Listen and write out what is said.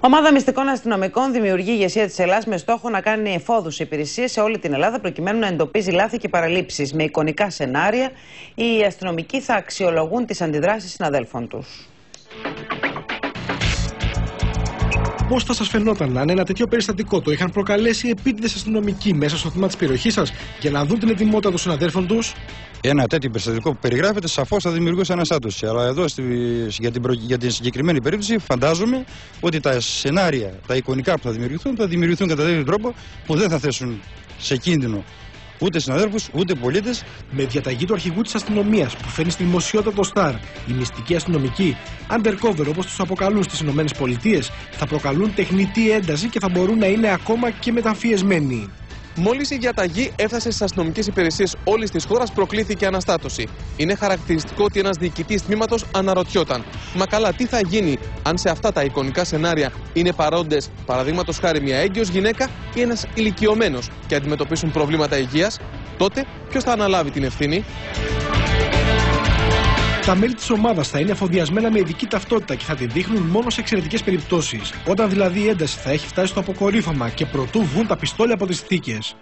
Ομάδα μυστικών αστυνομικών δημιουργεί ηγεσία της Ελλάδα με στόχο να κάνει εφόδους υπηρεσίες σε όλη την Ελλάδα προκειμένου να εντοπίζει λάθη και παραλήψεις. Με εικονικά σενάρια, οι αστυνομικοί θα αξιολογούν τις αντιδράσεις συναδέλφων τους. Πώς θα σας φαινόταν αν ένα τέτοιο περιστατικό το είχαν προκαλέσει επίτηδες αστυνομικοί μέσα στο θύμα της περιοχής σας για να δουν την ετοιμότητα των συναδέλφων τους. Ένα τέτοιο περιστατικό που περιγράφεται σαφώς θα δημιουργούσε αναστάτωση. Αλλά εδώ στη, για, την, για την συγκεκριμένη περίπτωση φαντάζομαι ότι τα σενάρια, τα εικονικά που θα δημιουργηθούν, θα δημιουργηθούν κατά τέτοιο τρόπο που δεν θα θέσουν σε κίνδυνο ούτε συναδέλφους, ούτε πολίτες. Με διαταγή του αρχηγού της αστυνομίας που φέρνει στη δημοσιότητα το Σταρ, οι μυστικοί αστυνομικοί, undercover όπως τους αποκαλούν στις ΗΠΑ, θα προκαλούν τεχνητή ένταση και θα μπορούν να είναι ακόμα και μεταμφιεσμένοι. Μόλις η διαταγή έφτασε στις αστυνομικές υπηρεσίες όλης της χώρας, προκλήθηκε αναστάτωση. Είναι χαρακτηριστικό ότι ένας διοικητής τμήματος αναρωτιόταν. Μα καλά, τι θα γίνει αν σε αυτά τα εικονικά σενάρια είναι παρόντες, παραδείγματος χάρη μια έγκυος γυναίκα ή ένας ηλικιωμένος και αντιμετωπίσουν προβλήματα υγείας, τότε ποιος θα αναλάβει την ευθύνη; Τα μέλη της ομάδας θα είναι αφοδιασμένα με ειδική ταυτότητα και θα τη δείχνουν μόνο σε εξαιρετικές περιπτώσεις. Όταν δηλαδή η ένταση θα έχει φτάσει στο αποκορύφωμα και προτού βγουν τα πιστόλια από τις θήκες.